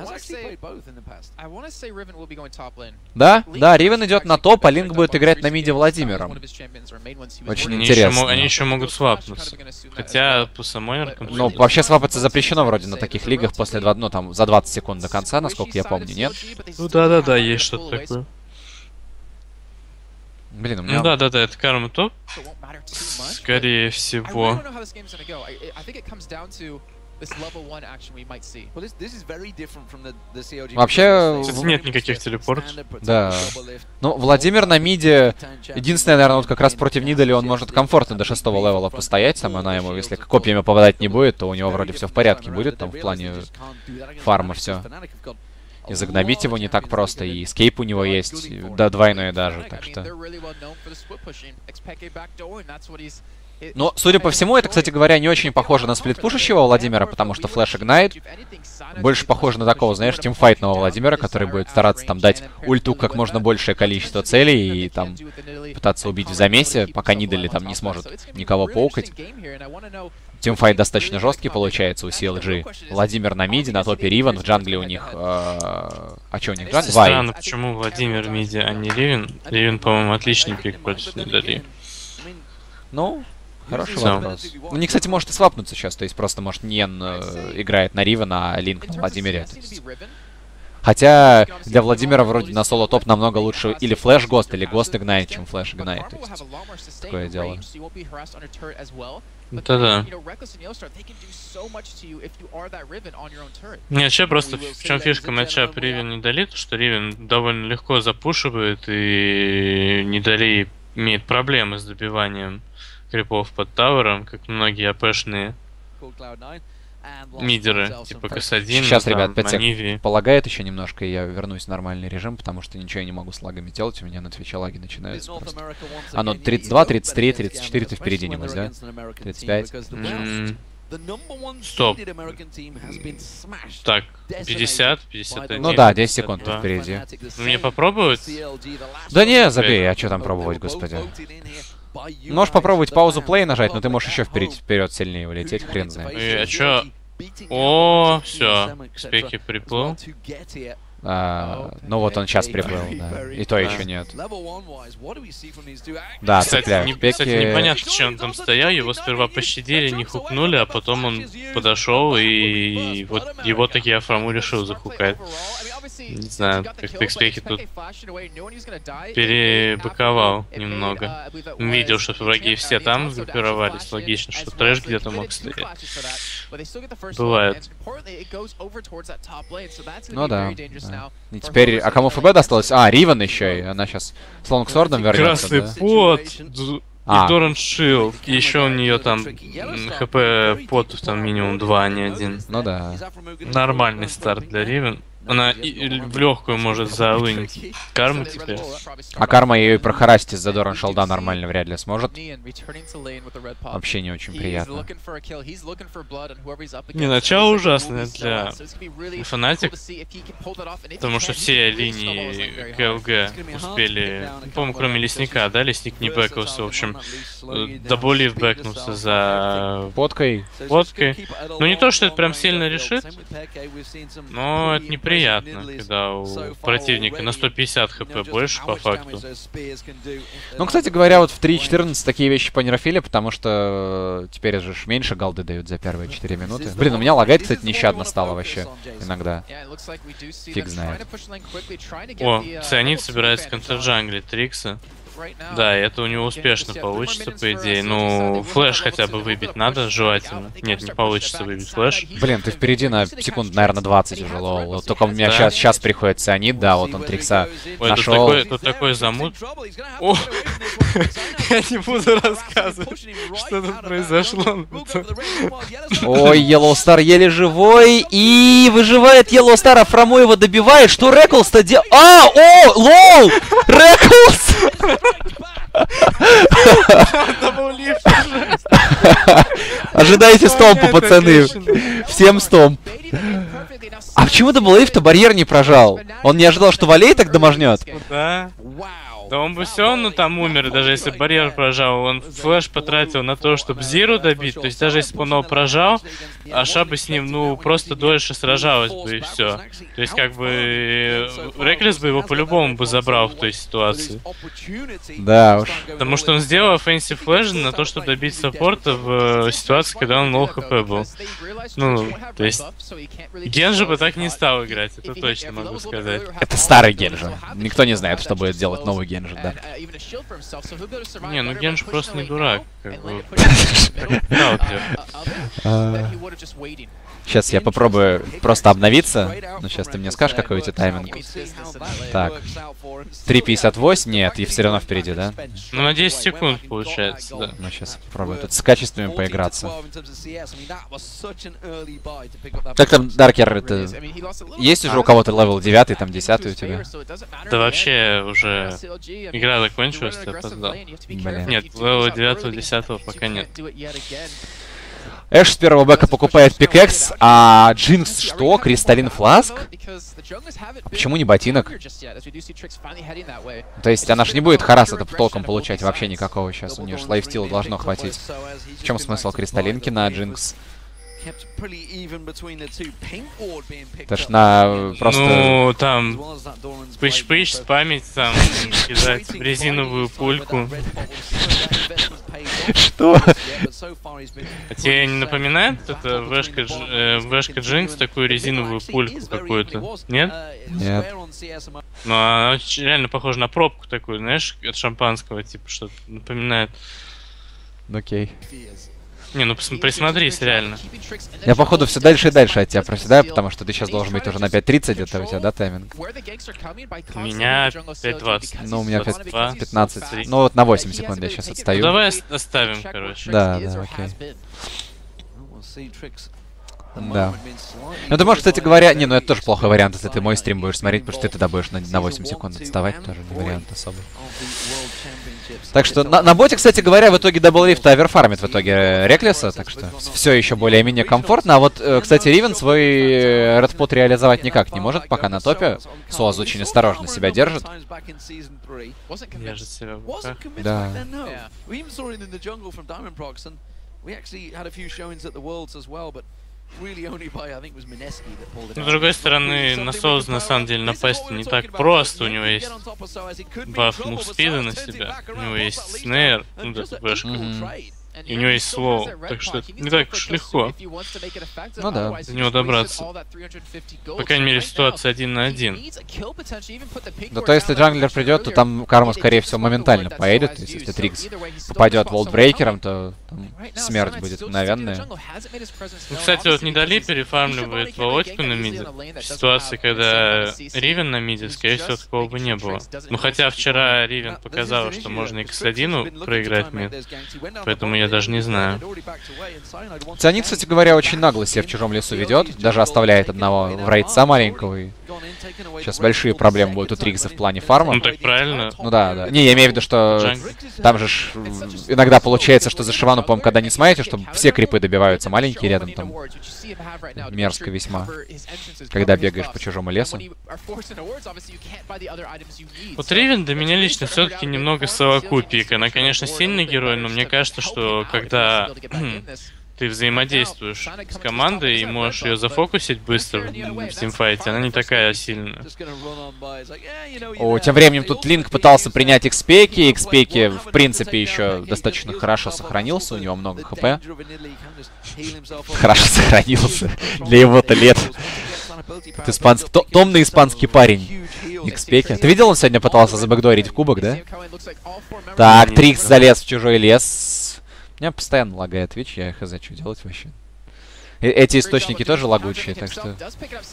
Да? Да? Ривен идет на топ, а Линк будет играть на миде Владимиром. Очень Они интересно. Еще, они еще могут свапнуться. Хотя по самой. Ну, вообще свапаться запрещено вроде на таких лигах после 2, ну там за 20 секунд до конца, насколько я помню, нет? Ну да-да-да, есть что-то такое. Блин, у меня... Ну да-да-да, это карма топ. Скорее всего. Вообще, Кстати, нет никаких телепортов. Да. Ну, Владимир на миде, единственное, наверное, вот как раз против Нидали он может комфортно до шестого левела постоять, сам она ему, если копьями попадать не будет, то у него вроде все в порядке будет, там в плане фарма все. И загнобить его не так просто, и скейп у него есть, да, двойной даже, так что... Но, судя по всему, это, кстати говоря, не очень похоже на сплитпушащего Владимира, потому что Флэш Игнайт больше похоже на такого, знаешь, тимфайтного Владимира, который будет стараться там дать ульту как можно большее количество целей и там пытаться убить в замесе, пока Нидали там не сможет никого поукать. Teamfight достаточно жесткий получается у CLG. Владимир на миде, на топе Ривен, в джангле у них... Э, а что у них джангл? Странно, почему Владимир миде, а не Ривен? Ривен, по-моему, отличный пик против Нидали. Ну, Хороший вопрос. Ну, не, кстати, может и свапнуться сейчас, то есть просто, может, Ниен э, играет на Ривен, а Линк на Владимире. Хотя для Владимира вроде на solo top намного лучше или flash ghost, или ghost ignite, чем flash ignite. такое дело. Да-да. Не, вообще просто в чем фишка матча Ривен не Дали, то что Ривен довольно легко запушивает и не Дали имеет проблемы с добиванием крипов под тавером, как многие АПшные мидеры, типа КС-1. Сейчас, там, ребят, 5 полагает еще немножко, и я вернусь в нормальный режим, потому что ничего я не могу с лагами делать, у меня на Твиче лаги начинаются просто. Оно 32, 33, 34, ты впереди нибудь, да? 35? Стоп. Так, 50, 51. Ну да, 10 секунд да. впереди. Мне попробовать? Да не, забей, а что там пробовать, господи. Можешь попробовать паузу плей нажать, но ты можешь еще вперед, вперед сильнее улететь, хрен знает. И, а чё? О, все, спеки приплыл. А, ну вот он сейчас приплыл, да. И то еще нет. Да, кстати. Не, Пеки... кстати, непонятно, чем он там стоял. Его сперва пощадили, не хукнули, а потом он подошел и вот его таки Афраму решил захукать. Не знаю, как Текспехи тут перебыковал немного. Видел, что враги все там группировались. Логично, что трэш где-то мог стоять. Бывает. Ну да. Да. И теперь, а кому ФБ досталось? А, Риван еще, и она сейчас с лонгсордом вернется, Красный да? пот! А. И Доран Шилд. Еще у нее там хп потов там минимум 2, а не один. Ну да. Нормальный старт для Ривен. Она и, в легкую может залынить карму теперь. А карма ее и прохарасить из-за Доран Шалда нормально вряд ли сможет. Вообще не очень приятно. Не, начало ужасное для Фанатик, потому что все линии КЛГ успели, по-моему, кроме Лесника, да, Лесник не бэкался, в общем, Даболив бэкнулся за... Подкой. Подкой. Ну не то, что это прям сильно решит, но это неприятно приятно, когда у противника на 150 хп больше, по факту. Ну, кстати говоря, вот в 3.14 такие вещи понерафили, потому что э, теперь же меньше голды дают за первые 4 минуты. Блин, у меня лагает, кстати, нещадно стало вообще иногда. Фиг знает. О, Цианид собирается контрджанглить Трикса. Да, это у него успешно получится, по идее. Ну, флеш хотя бы выбить надо, желательно. Нет, не получится выбить флеш. Блин, ты впереди на секунд, наверное, 20 уже лол. Только у меня да. сейчас, сейчас приходит цианид, да, вот он Трикса Ой, нашел. Тут такой, тут такой замут. О! [laughs] Я не буду рассказывать, что тут произошло. Ой, Yellow Star еле живой. И выживает Yellow Star, а Фрамо его добивает. Что Реклс-то делает? А, о, лол! Реклс! Ожидайте стомпа, пацаны. Всем стомп. А почему Даблэйв-то барьер не прожал? Он не ожидал, что Валей так домажнет? Да. Да он бы все равно там умер, даже если барьер прожал. Он флеш потратил на то, чтобы Зиру добить. То есть даже если бы он его прожал, Аша бы с ним, ну, просто дольше сражалась бы и все. То есть как бы Реклес бы его по-любому бы забрал в той ситуации. Да уж. Потому что он сделал offensive flash на то, чтобы добить саппорта в э, ситуации, когда он low хп был. Ну, то есть Генжи бы так не стал играть, это точно могу сказать. Это старый Генжи. Никто не знает, что будет делать новый Генжи. Генжи, да. Не, ну Генжи просто не дурак. Как бы. Сейчас [laughs] я [laughs] попробую просто обновиться. Ну, сейчас ты мне скажешь, какой у тебя тайминг. Так. 3.58? Нет, и все равно впереди, да? Ну, на 10 секунд получается, да. Ну, сейчас попробую тут с качествами поиграться. Как там Даркер Это... Есть уже у кого-то level 9, там 10 у тебя? Да вообще уже игра закончилась, ты опоздал. Нет, левела 9 10 пока нет. Эш с первого бэка покупает пикекс, а Джинкс что? Кристаллин фласк? Почему не ботинок? То есть она же не будет харас это толком получать вообще никакого сейчас. У нее же лайфстила должно хватить. В чем смысл кристаллинки на Джинкс? Это ж на просто... Ну, там, пыш-пыш, спамить, там, [laughs] кидать резиновую пульку. [laughs] Что? А тебе не напоминает это Вешка, Дж- э, Вешка Джинкс такую резиновую пульку какую-то? Нет? Нет. Ну, она очень реально похожа на пробку такую, знаешь, от шампанского, типа, что напоминает. Окей. Не, ну пос- присмотрись, реально. Я, походу, все дальше и дальше от тебя проседаю, потому что ты сейчас должен быть уже на 5.30 где-то у тебя, да, тайминг? У меня 5.20. Ну, у меня 5, 22, 15. 23. Ну, вот на 8 секунд я сейчас Ну, отстаю. давай ос- оставим, короче. Да, да, окей. Да. Ну, ты можешь, кстати говоря... Не, ну это тоже плохой вариант, если ты мой стрим будешь смотреть, потому что ты тогда будешь на, на 8 секунд отставать, тоже не вариант особо. Так что на, на боте, кстати говоря, в итоге дабллифт оверфармит в итоге э, Реклиса, так что все еще более-менее комфортно. А вот, э, кстати, Ривен свой э, red pot реализовать никак не может, пока на топе. Соаз очень осторожно себя держит. Держит себя в руках. Да. We actually had a few showings at the Worlds as well, but с другой стороны, на Соус на самом деле напасть не так просто. У него есть баф мувспида на себя, у него есть снейр, ну да. Мгм. И у него есть слоу, так что это не так уж легко. Ну да. До него добраться. По крайней мере, ситуация один на один. Да то если джанглер придет, то там карма, скорее всего, моментально поедет. То есть если Трикс попадет волтбрейкером, то там смерть будет мгновенная. Ну, кстати, вот Недали перефармливает Володьку на миде. В ситуации, когда Ривен на миде, скорее всего, такого бы не было. Ну, хотя вчера Ривен показал, что можно X1 проиграть мид. Поэтому я даже не знаю. Цианид, кстати говоря, очень нагло себя в чужом лесу ведет. Даже оставляет одного в рейдца маленького. И сейчас большие проблемы будут у Трикса в плане фарма. Ну, так правильно. Ну да, да. Не, я имею в виду, что там же ж, иногда получается, что за Шивану, по-моему, когда не смаете, что все крипы добиваются маленькие рядом там. Мерзко весьма. Когда бегаешь по чужому лесу. Вот Ривен для меня лично все-таки немного совокупик. Она, конечно, сильный герой, но мне кажется, что когда ты взаимодействуешь с командой и можешь ее зафокусить быстро в, тимфайте, она не такая сильная. О, тем временем тут Линк пытался принять экспеки. Экспеки, в принципе, еще достаточно хорошо сохранился. У него много хп. Хорошо сохранился. Для его-то лет. Ты испанс- то- томный испанский парень. Экспеки. Ты видел, он сегодня пытался забэкдорить в кубок, да? Так, Трикс залез в чужой лес. Меня постоянно лагает Twitch, я хз, что делать вообще. Э- Эти источники тоже лагучие, так что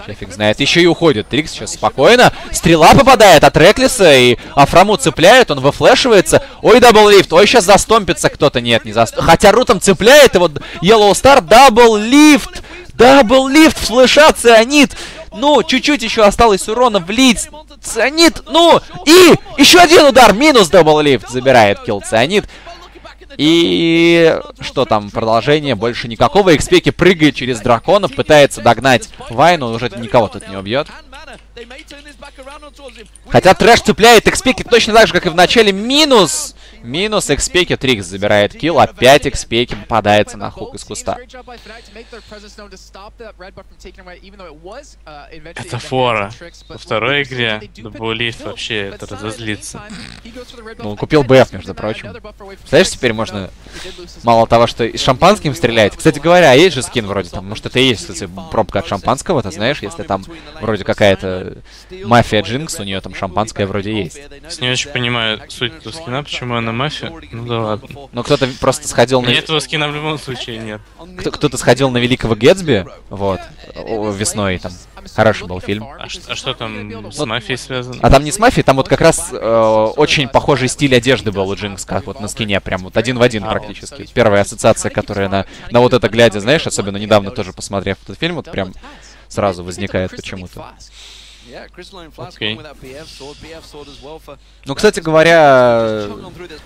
я фиг знает. Еще и уходит Трикс сейчас спокойно. Стрела попадает от Реклиса, и Афраму цепляет, он выфлешивается. Ой, дабллифт, ой, сейчас застомпится кто-то. Нет, не застомпится. Хотя Рутом цепляет, и вот Yellow Star, дабллифт! Дабллифт, флеша, цианит! Ну, чуть-чуть еще осталось урона влить. Цианит, ну! И еще один удар, минус дабллифт забирает килл цианит. И что там, продолжение, больше никакого. Экспеки прыгает через драконов, пытается догнать Вайну, уже никого тут не убьет. Хотя трэш цепляет экспеки точно так же, как и в начале. Минус! Минус экспеки. Трикс забирает килл. Опять экспеки попадается на хук из куста. Это фора. Во второй игре Дабллифт вообще это разозлится. Ну, он купил БФ, между прочим. Знаешь, теперь можно мало того, что и шампанским стрелять. Кстати говоря, а есть же скин вроде там, может это и есть, кстати, пробка от шампанского, ты знаешь, если там вроде какая-то мафия Джинкс, у нее там шампанское вроде есть. Не очень понимаю суть этого скина, почему она мафия. Ну да ладно. Но кто-то просто сходил на... Мне этого скина в любом случае нет. Кто- Кто-то сходил на Великого Гэтсби, вот, весной там. Хороший был фильм. А, а что там с мафией связано? А там не с мафией, там вот как раз э, очень похожий стиль одежды был у Джинкс, как вот на скине, прям вот один в один практически. Первая ассоциация, которая на, на вот это глядя, знаешь, особенно недавно тоже посмотрев этот фильм, вот прям сразу возникает почему-то. Окей. Ну, кстати говоря,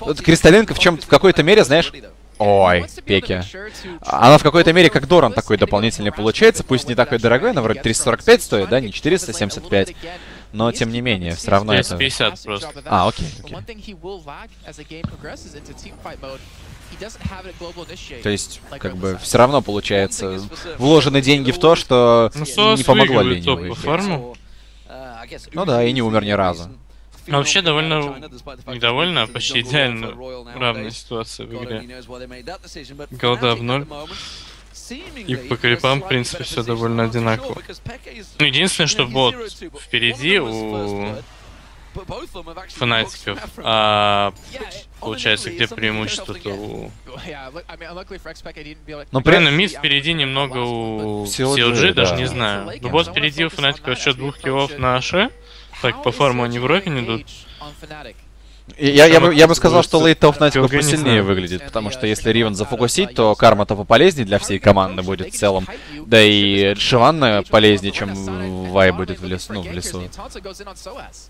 вот Кристалинка в чем в какой-то мере, знаешь, Ой, Пеки. Она в какой-то мере как Доран такой дополнительный получается, пусть не такой дорогой, она вроде 345 стоит, да, не 475. Но, тем не менее, все равно это... 50 просто. А, окей, окей. То есть, как бы, все равно получается, вложены деньги в то, что Ну, не помогло выигрывает Ну да, и не умер ни разу. А вообще довольно, недовольно, почти идеально равная ситуация в игре. Голда в ноль. И по крипам, в принципе, все довольно одинаково. Ну, единственное, что бот впереди у фанатиков, а получается, где преимущество-то у... Ну, Правильно, мид впереди немного у CLG, даже да. не знаю. Но бот впереди у фанатиков счет двух киллов на Аше. Так, по фарму они в Рокен идут. Я, я, бы, я бы сказал, что Фнатиков Килга не посильнее выглядит, потому что если Ривен зафокусить, то карма-то пополезнее для всей команды будет в целом. Да и Шиванна полезнее, чем Вай будет в лесу. Ну, в лесу.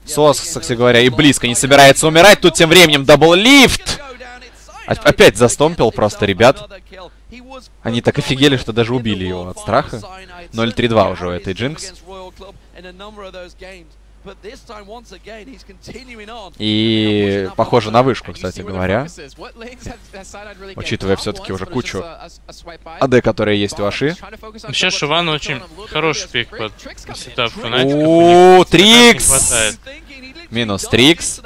Соаз, кстати говоря, и близко не собирается умирать. Тут тем временем дабл-лифт! А- Опять застомпил просто ребят. Они так офигели, что даже убили его от страха. 0-3-2 уже у этой Джинкс. И похоже на вышку, кстати говоря. Учитывая все-таки уже кучу AD, которые есть у Аши. Вообще, Шиван очень хороший пик под setup Фнатиков. У О, Трикс! Минус Трикс.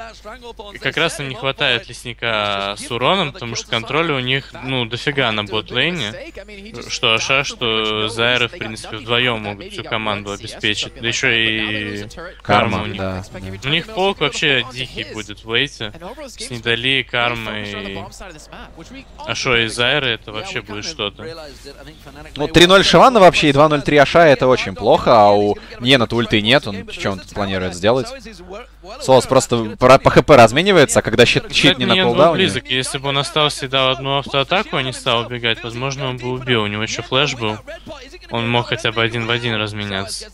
И как раз им не хватает лесника с уроном, потому что контроля у них, ну, дофига на бот-лейне. Что Аша, что Зайры, в принципе, вдвоем могут всю команду обеспечить. Да еще и карма у них. да. У них poke вообще дикий будет в лейте. С Нидали, Кармой, Ашей и Зайры, это вообще будет что-то. Ну, 3-0 Шивана вообще и 2-0-3 Аша это очень плохо, а у Нена-то ульты нет, он что он тут планирует сделать? Соус просто по, хп разменивается, а когда щит, щит не на кулдауне... близок. Если бы он остался и дал одну автоатаку, а не стал убегать, возможно, он бы убил. У него еще флеш был. Он мог хотя бы один в один разменяться.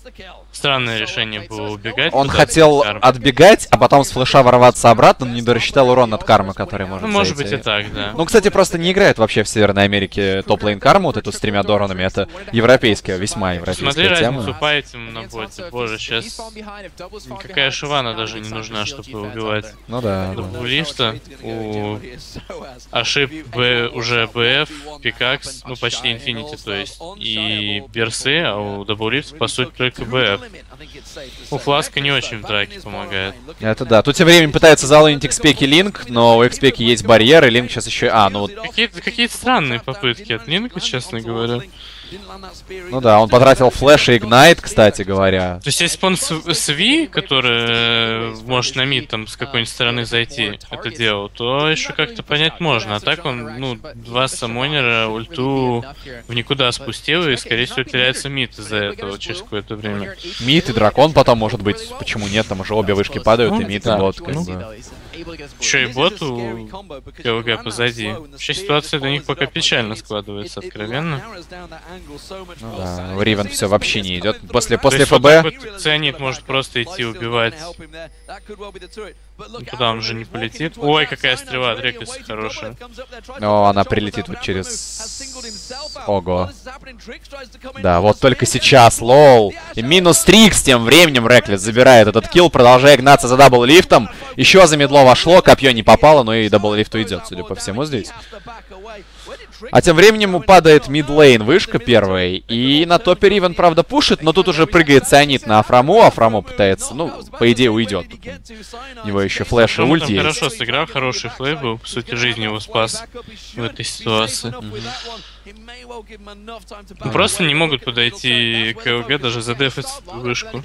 Странное решение было убегать. Он хотел отбегать, а потом с флеша ворваться обратно, но не дорассчитал урон от кармы, который может Ну, может быть зайти. и так, да. Ну, кстати, просто не играет вообще в Северной Америке топ-лейн карму, вот эту с тремя Доронами. Это европейская, весьма европейская Смотри тема. разницу по этим на боте. Боже, сейчас никакая Шивана даже не нужна, чтобы убивать. Ну да. У лифта, у Ашип [laughs] Б уже БФ, Пикакс, ну почти Инфинити, то есть, и Берсы, а у Дабллифта, по сути, только БФ. У Фласка не очень в драке помогает. Это да. Тут тем временем пытается залынить экспеки Линк, но у экспеки есть барьер, и Линк сейчас еще... А, ну вот Какие-то какие странные попытки от Линка, честно говоря. Ну да, он потратил флеш и игнайт, кстати говоря. То есть, если бы он с, с Ви, который э, может на мид там с какой-нибудь стороны зайти, это делал, то еще как-то понять можно. А так он, ну, два самонера ульту в никуда спустил и, скорее всего, теряется мид из-за этого через какое-то время. Мид и дракон потом, может быть, почему нет, там уже обе вышки падают, и мид, и да. бот, как Ну. Еще и боту КВГ позади. Вообще ситуация для них пока печально складывается, откровенно. Ну да, у Ривен все вообще не идет. После, после ФБ... Цианид может просто идти убивать. Куда он же не полетит. Ой, какая стрела от Реклиса хорошая. О, она прилетит вот через... Ого. Да, вот только сейчас, lol. И минус Трикс тем временем Реклис забирает этот килл, продолжая гнаться за дабл-лифтом. Еще замедло вошло, копье не попало, но и дабл-лифт уйдет, судя по всему, здесь. А тем временем упадает мидлейн вышка первая, и на топе Ривен, правда, пушит, но тут уже прыгает Цианит на Афраму, Афраму пытается, ну, по идее, уйдет. У него еще флеш и ульт есть. хорошо сыграл, хороший был, по сути, жизнь его спас в этой ситуации. Ну, просто не могут подойти к КЛГ, даже задефать вышку.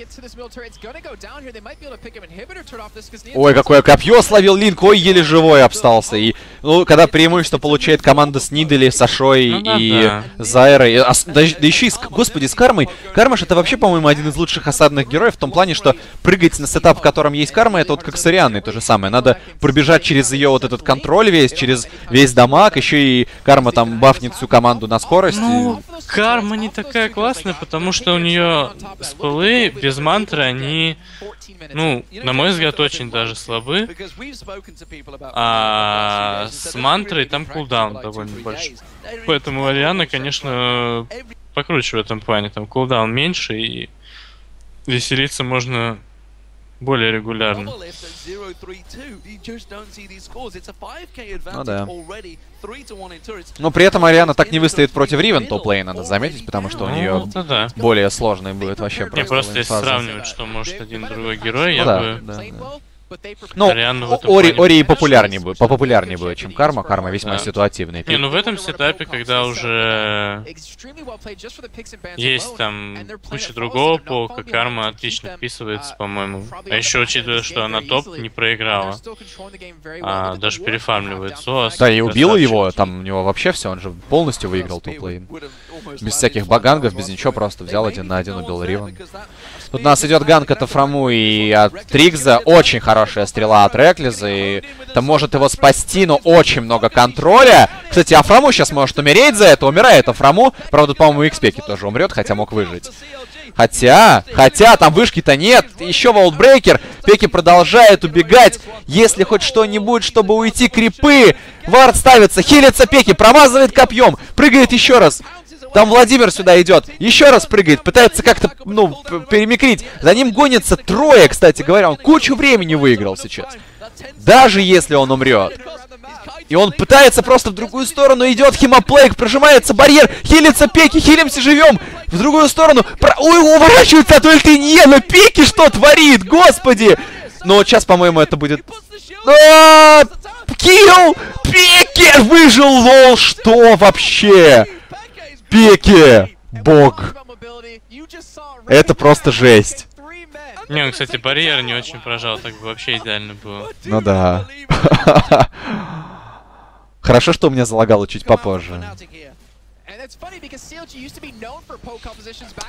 Ой, какое копье словил Линк, ой, еле живой обстался. И, ну, когда преимущество получает команда с Нидали, Сашой Ну да, и да. Зайрой, а да, да еще и, с, господи, с Кармой. Кармаш это вообще, по-моему, один из лучших осадных героев в том плане, что прыгать на сетап, в котором есть Карма, это вот как с Арианной то же самое. Надо пробежать через ее вот этот контроль весь, через весь дамаг, еще и Карма там бафнет всю команду команду на скорость. Ну, и- карма не такая классная, потому что у нее спылы без мантры, они, ну, на мой взгляд, очень даже слабы. А с мантрой там кулдаун довольно большой. Поэтому Ариана, конечно, покруче в этом плане. Там кулдаун меньше и веселиться можно более регулярно. Ну да. Но при этом Ариана так не выстоит против Ривен топ-лейн, надо заметить, потому что у Ну, нее это да. более сложный будет вообще Не, просто просто если сравнивать, что может один другой герой, Ну я да, бы... да, да. Ну, Ори, Ори и популярнее популярнее будет, чем Карма. Карма весьма Да. ситуативный. Не, ну в этом сетапе, когда уже есть там куча другого полка, карма отлично вписывается, по-моему. А еще учитывая, что она топ не проиграла, а даже перефармливает Соас. Да, и убила его, там у него вообще все, он же полностью выиграл топ-лейн. Без всяких багангов, без ничего, просто взял один на один, убил Ривен. Тут у нас идет ганк от Афраму и от Трикза. Очень хорошая стрела от Реклиза, и это может его спасти, но очень много контроля. Кстати, Афраму сейчас может умереть за это, умирает Афраму. Правда, по-моему, Xpeki тоже умрет, хотя мог выжить. Хотя, хотя, там вышки-то нет. Еще волтбрейкер. Пеки продолжает убегать. Если хоть что-нибудь, чтобы уйти, крипы. Вард ставится, хилится Пеки, промазывает копьем. Прыгает еще раз. Там Владимир сюда идет. Еще раз прыгает. Пытается как-то, ну, перемикрить. За ним гонится трое, кстати говоря. Он кучу времени выиграл сейчас. Даже если он умрет. И он пытается просто в другую сторону идет химоплейк, прожимается барьер, хилится Пеки, хилимся, живем. В другую сторону, про... ой, уворачивается от ультинье, но Пеки что творит, господи! Но вот сейчас, по-моему, это будет... А, Килл! Пеки выжил, лол, что вообще? Пеки! Бог. Это просто жесть. Не, он, кстати, барьер не очень прожал, так бы вообще идеально было. Ну да. [laughs] Хорошо, что у меня залагало чуть попозже.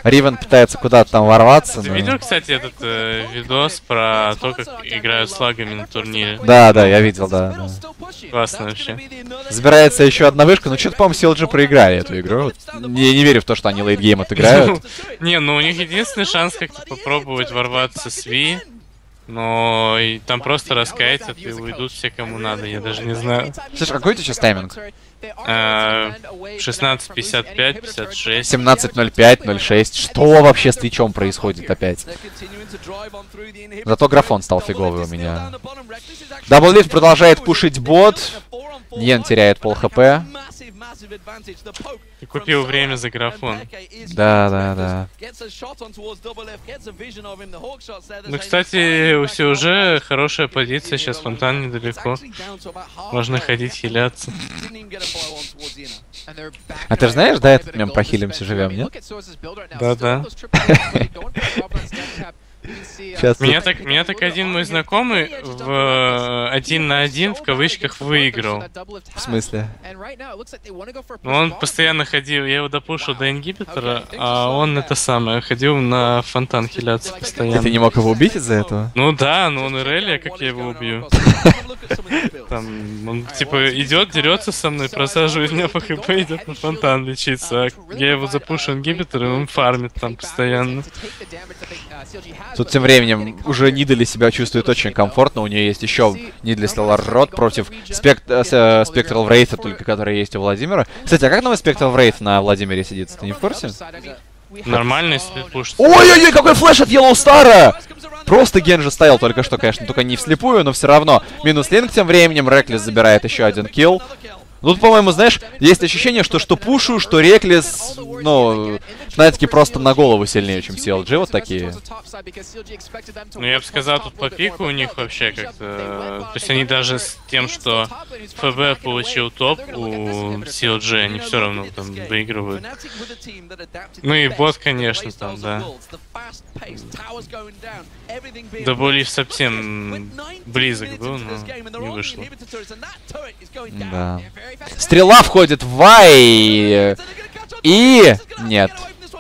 Ривен пытается куда-то там ворваться, Ты но... видел, кстати, этот э, видос про то, как играют с лагами на турнире? Да, да, я видел, да. да. Классно вообще. Забирается еще одна вышка, но что-то, по-моему, CLG проиграли эту игру. Вот Я не верю в то, что они лейтгейм отыграют. Не, ну у них единственный шанс как-то попробовать ворваться с Ви. Но и там просто раскайтят и уйдут все, кому надо, я даже не знаю. Слушай, какой у тебя сейчас тайминг? А, 16.55, 56. 17.05, 06. Что вообще с Твичом происходит опять? Зато графон стал фиговый у меня. Дабллифт продолжает пушить бот. Ниен теряет пол хп. И купил время за графон. Да, да, да. Ну, кстати, у уже хорошая позиция, сейчас фонтан недалеко. Можно ходить хиляться. А ты же знаешь, да, этот мем про хилимся живем, нет? Да-да. [laughs] Сейчас Меня так, меня так один мой знакомый в э, один на один в кавычках выиграл. В смысле? Ну, он постоянно ходил, я его допушил до ингибитора, а он это самое, ходил на фонтан хиляться И постоянно. ты не мог его убить из-за этого? Ну да, ну он Ирелия, как я его убью? [laughs] Там, он типа идет, дерется со мной, просаживает меня по хп, идет на фонтан лечиться. А я его запушу ингибитор, и он фармит там постоянно. Тут тем временем уже Нидали себя чувствует очень комфортно. У нее есть еще Нидли Stellar Рот против спект... э, э, Спектрал Врейта, только который есть у Владимира. Кстати, а как новый Спектрал Врейт на Владимире сидит? Ты не в курсе? Нормальный сплитпуш. Ой-ой-ой, какой флеш от Yellow Стара! Просто Генжи стоял только что, конечно, только не вслепую, но все равно. Минус Линк тем временем, Реклис забирает еще один килл. Тут, по-моему, знаешь, есть ощущение, что что Пушу, что Реклис, ну, знаете, просто на голову сильнее, чем CLG, вот такие. Ну, я бы сказал, тут по пику у них вообще как-то... То есть они даже с тем, что ФБ получил топ у CLG, они все равно там выигрывают. Ну и бот, конечно, там, да. Дабулив совсем близок был, но не вышло. Да. Стрела входит в Вай. И... Нет.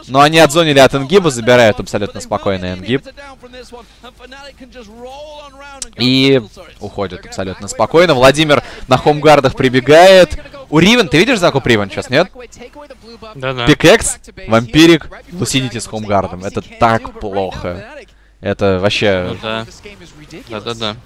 Но они отзонили от Энгиба, забирают абсолютно спокойно Энгиб. И уходят абсолютно спокойно. Владимир на хомгардах прибегает. У Ривен, ты видишь закуп Ривен сейчас, нет? Да-да. Пикэкс, вампирик, Лусидити с хоумгардом. Это так плохо. Это вообще... Ну да. Да-да-да.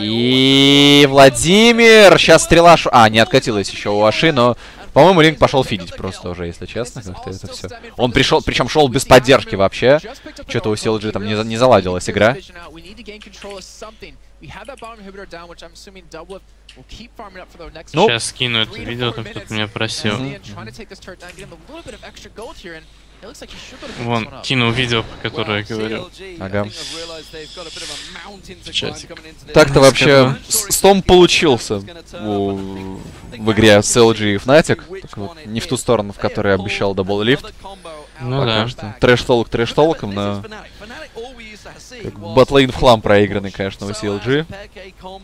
И Владимир, сейчас стрела... А, не откатилась еще у Аши, но, по-моему, Линк пошел фидить просто уже, если честно, как-то это все. Он пришел, причем шел без поддержки вообще. Что-то у CLG там не, не заладилась игра. Ну. Сейчас скину это видео, там кто-то меня просил. Вон, кинул видео, про которое я говорил. Ага. В чатик. Так-то вообще стом получился у- в игре с LG и Fnatic. Только вот не в ту сторону, в которой обещал Double Lift. Ну Пока да. что. Трэш-толк трэш-толком, но... Как Батлейн в хлам проигранный, конечно, у CLG.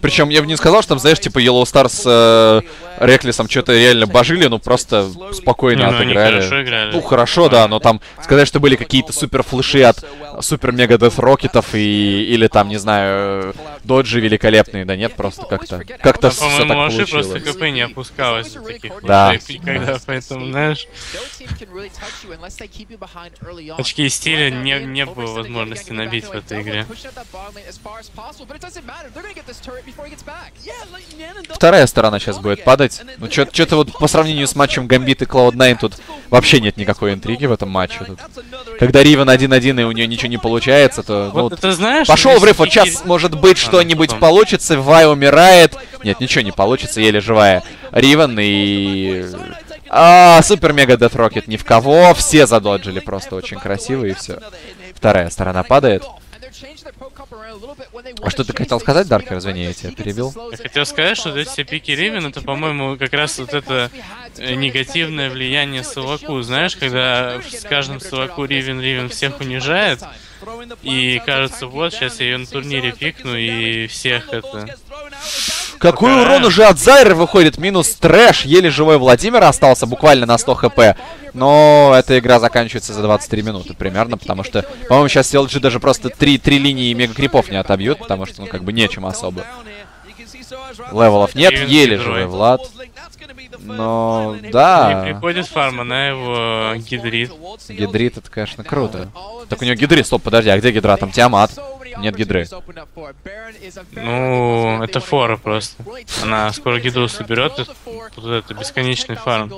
Причем я бы не сказал, что там, знаешь, типа Yellow Star с э, Реклисом что-то реально божили, ну просто спокойно Не, ну они отыграли. хорошо играли. Ну хорошо, да, но там сказать, что были какие-то супер флеши от супер мега деф рокетов и или там, не знаю, доджи великолепные, да нет, просто как-то как-то Да, все так Аши просто получилось. КП не опускалось таких вот Да. когда, поэтому, знаешь, очки стиля не, не было возможности набить в этой игре. Вторая сторона сейчас будет падать. Ну, что-то вот по сравнению с матчем Гамбит и Cloud9 тут вообще нет никакой интриги в этом матче. Тут. Когда Ривен 1-1 и у нее ничего не получается, то... ну, Вот это знаешь... Пошел если врыв, вот сейчас, может быть, А, что-нибудь получится, Вай умирает. Нет, ничего не получится, еле живая. Ривен и... А, супер мега Дет Рокет ни в кого, все задоджили просто очень красиво и все. Вторая сторона падает. А что ты хотел сказать, Даркер? Извини, я тебя перебил. Я хотел сказать, что эти все пики Ривен, это, по-моему, как раз вот это э, негативное влияние Саваку. Знаешь, когда с каждым Саваку Ривен Ривен всех унижает, и кажется, вот, сейчас я ее на турнире пикну, и всех это... Какой урон уже от Зайры выходит? Минус трэш. Еле живой Владимир остался, буквально на 100 хп. Но эта игра заканчивается за 23 минуты примерно, потому что, по-моему, сейчас LG даже просто три, три линии мегакрипов не отобьют, потому что, ну, как бы нечем особо. Левелов нет, еле живой. Влад. Но, И да, приходит фарм, она его гидрит. гидрит это, конечно, круто. Так у него гидрит, стоп, подожди, а где гидра? Там Тиамат. Нет гидры. Ну, это фора просто. Она скоро гидру соберет, и вот это бесконечный фарм.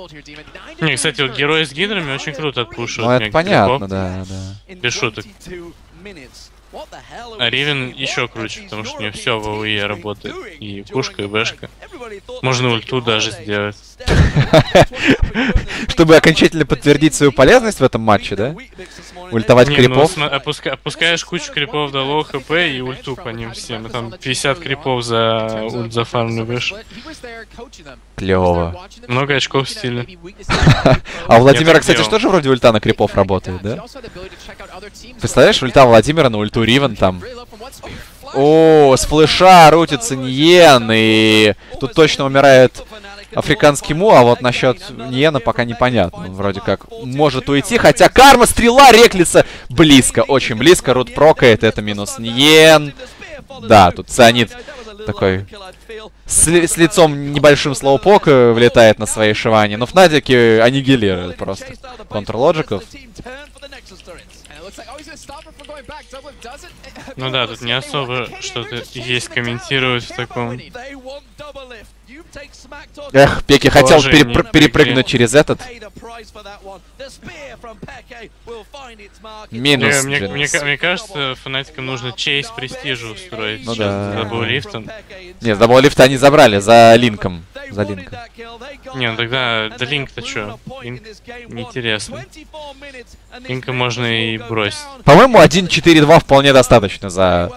Не, кстати, вот герои с гидрами очень круто отпушивают. Ну, это понятно, да, да. Без шуток. А Ривен еще круче, потому что у нее все в AoE работает. И пушка, и бэшка. Можно ульту даже сделать. [laughs] [laughs] Чтобы окончательно подтвердить свою полезность в этом матче, да? Ультовать Не, ну, крипов. опуска- опускаешь кучу крипов до low HP и ульту по ним всем. И там 50 крипов за ульт зафармливаешь. Клево. Много очков в стиле. [laughs] А у Владимира, кстати, делал. что же вроде ульта на крипов работает, да? Представляешь, ульта Владимира на ульту Ривен там. О, с флеша рутится Ниен, и тут точно умирает африканский му, а вот насчет Ниена пока непонятно. Вроде как может уйти, хотя карма, стрела реклица близко, очень близко. Рут прокает, это минус Ниен. Да, тут цианид такой с, с лицом небольшим слоупок э, влетает на свои шивания, но Фнатики аннигилируют просто контрлоджиков. Ну да, тут не особо что-то есть комментировать в таком. Эх, Пеки хотел перепр- перепрыгнуть через этот. Не, Минус. мне, мне, ка- мне кажется, фанатикам нужно чейз престижа устроить. Ну да. За дабллифтом. Нет, дабллифта они забрали за Линком. За Линком. Не, ну тогда да Линк-то чё? Линк неинтересно. Линка можно и бросить. По-моему, 1-4-2 вполне достаточно за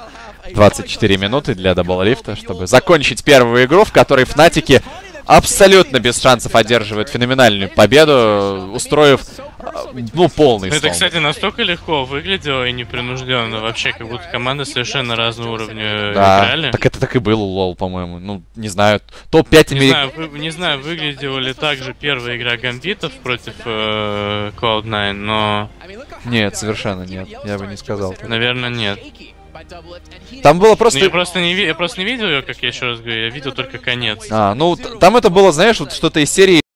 24 минуты для дабллифта, чтобы закончить первую игру, в которой Фнатики абсолютно без шансов одерживают феноменальную победу, устроив, а, ну, полный Ну, это, кстати, настолько легко выглядело и непринужденно. Вообще, как будто команды совершенно разного уровня Да, играли. так это так и было, лол, по-моему. Ну, не знаю, топ-5 Не Америк... знаю, вы- не знаю, выглядела ли так же первая игра гамбитов против э, Cloud9, но, Нет, совершенно нет, я бы не сказал. так. наверное, нет. Там было Ну, просто... я просто не, я просто не видел ее, как я еще раз говорю, я видел только конец. А, ну, там это было, знаешь, вот что-то из серии